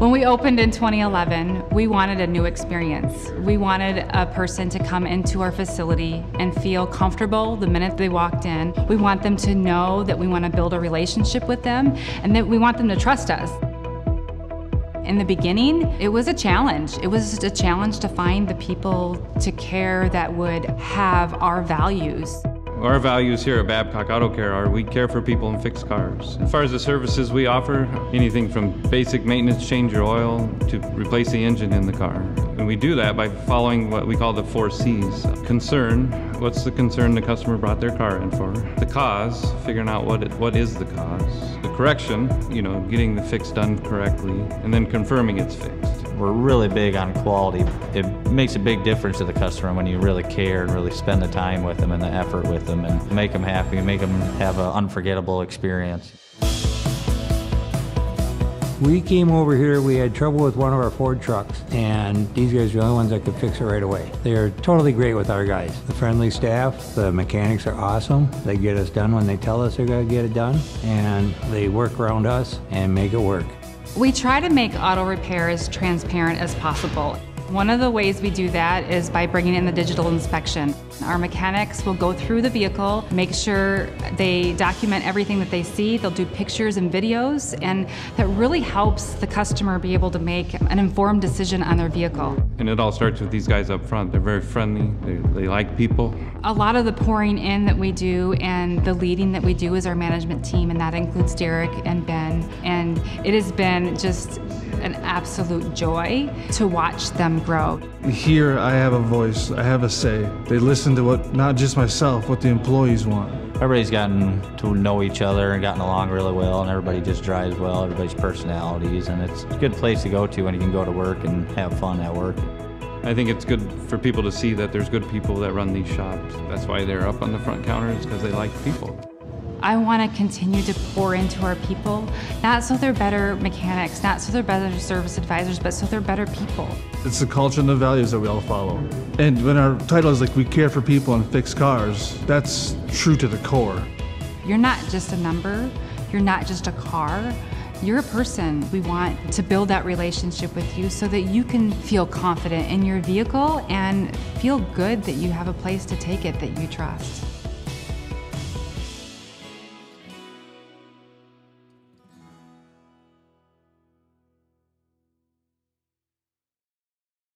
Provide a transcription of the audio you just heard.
When we opened in 2011, we wanted a new experience. We wanted a person to come into our facility and feel comfortable the minute they walked in. We want them to know that we want to build a relationship with them and that we want them to trust us. In the beginning, it was a challenge. It was a challenge to find the people to care that would have our values. Our values here at Babcock Auto Care are we care for people and fix cars. As far as the services we offer, anything from basic maintenance, change your oil, to replace the engine in the car. And we do that by following what we call the four C's. Concern, what's the concern the customer brought their car in for? The cause, figuring out what, it, what is the cause. The correction, you know, getting the fix done correctly, and then confirming it's fixed. We're really big on quality. It makes a big difference to the customer when you really care and really spend the time with them and the effort with them and make them happy make them have an unforgettable experience. We came over here, we had trouble with one of our Ford trucks, and these guys are the only ones that could fix it right away. They are totally great with our guys. The friendly staff, the mechanics are awesome. They get us done when they tell us they're gonna get it done, and they work around us and make it work. We try to make auto repair as transparent as possible. One of the ways we do that is by bringing in the digital inspection. Our mechanics will go through the vehicle, make sure they document everything that they see. They'll do pictures and videos, and that really helps the customer be able to make an informed decision on their vehicle. And it all starts with these guys up front. They're very friendly, they, they like people. A lot of the pouring in that we do and the leading that we do is our management team, and that includes Derek and Ben. And it has been just an absolute joy to watch them grow. Here, I have a voice, I have a say. They listen to what, not just myself, what the employees want. Everybody's gotten to know each other and gotten along really well, and everybody just drives well, everybody's personalities, and it's a good place to go to when you can go to work and have fun at work. I think it's good for people to see that there's good people that run these shops. That's why they're up on the front counters, because they like people. I want to continue to pour into our people, not so they're better mechanics, not so they're better service advisors, but so they're better people. It's the culture and the values that we all follow. And when our title is like, we care for people and fix cars, that's true to the core. You're not just a number, you're not just a car. You're a person. We want to build that relationship with you so that you can feel confident in your vehicle and feel good that you have a place to take it that you trust.